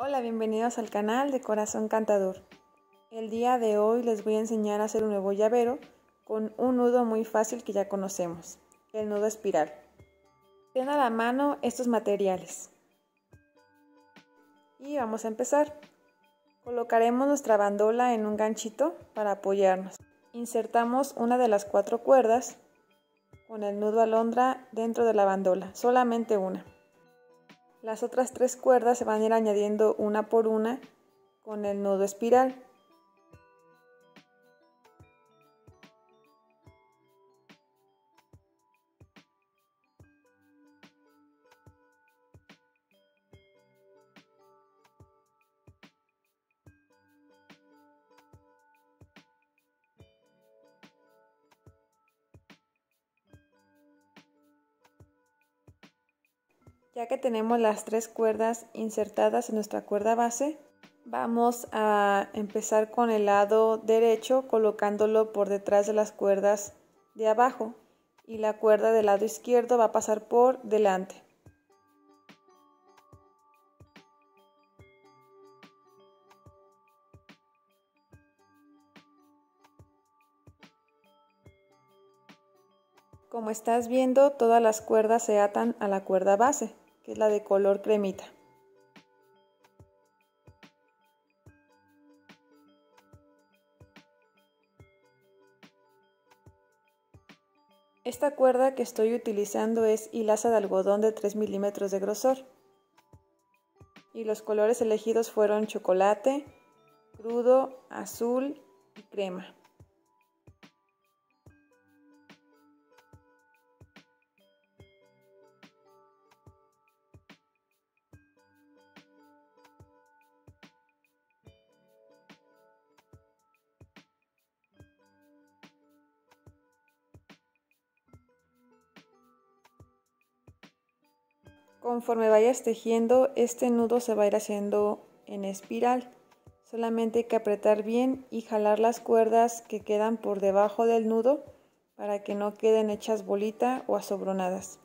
Hola, bienvenidos al canal de Corazón Cantador. El día de hoy les voy a enseñar a hacer un nuevo llavero con un nudo muy fácil que ya conocemos, el nudo espiral. Ten a la mano estos materiales. Y vamos a empezar. Colocaremos nuestra bandola en un ganchito para apoyarnos. Insertamos una de las cuatro cuerdas con el nudo alondra dentro de la bandola, solamente una. Las otras tres cuerdas se van a ir añadiendo una por una con el nudo espiral. Ya que tenemos las tres cuerdas insertadas en nuestra cuerda base, vamos a empezar con el lado derecho colocándolo por detrás de las cuerdas de abajo y la cuerda del lado izquierdo va a pasar por delante. Como estás viendo, todas las cuerdas se atan a la cuerda base que es la de color cremita. Esta cuerda que estoy utilizando es hilaza de algodón de 3 milímetros de grosor. Y los colores elegidos fueron chocolate, crudo, azul y crema. Conforme vayas tejiendo, este nudo se va a ir haciendo en espiral. Solamente hay que apretar bien y jalar las cuerdas que quedan por debajo del nudo para que no queden hechas bolita o asobronadas.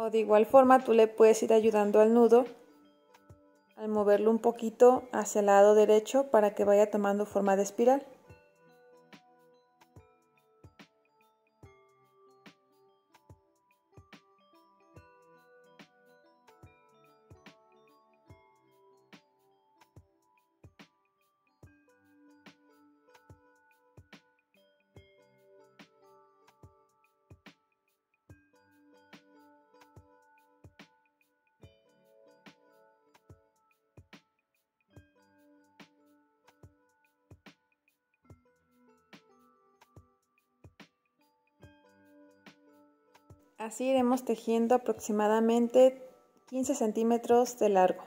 O de igual forma tú le puedes ir ayudando al nudo al moverlo un poquito hacia el lado derecho para que vaya tomando forma de espiral. Así iremos tejiendo aproximadamente 15 centímetros de largo.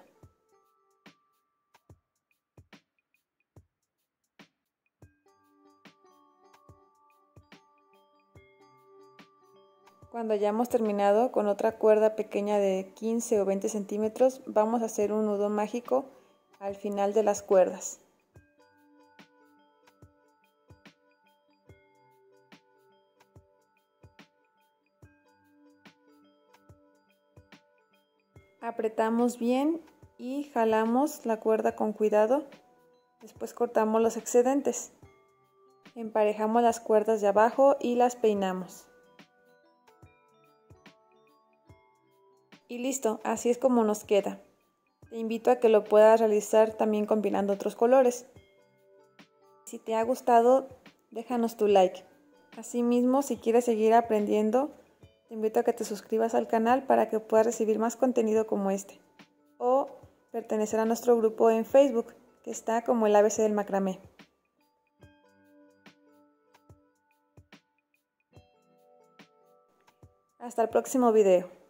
Cuando hayamos terminado con otra cuerda pequeña de 15 o 20 centímetros, vamos a hacer un nudo mágico al final de las cuerdas. Apretamos bien y jalamos la cuerda con cuidado. Después cortamos los excedentes. Emparejamos las cuerdas de abajo y las peinamos. Y listo, así es como nos queda. Te invito a que lo puedas realizar también combinando otros colores. Si te ha gustado, déjanos tu like. Asimismo, si quieres seguir aprendiendo, te invito a que te suscribas al canal para que puedas recibir más contenido como este. O pertenecer a nuestro grupo en Facebook, que está como el ABC del macramé. Hasta el próximo video.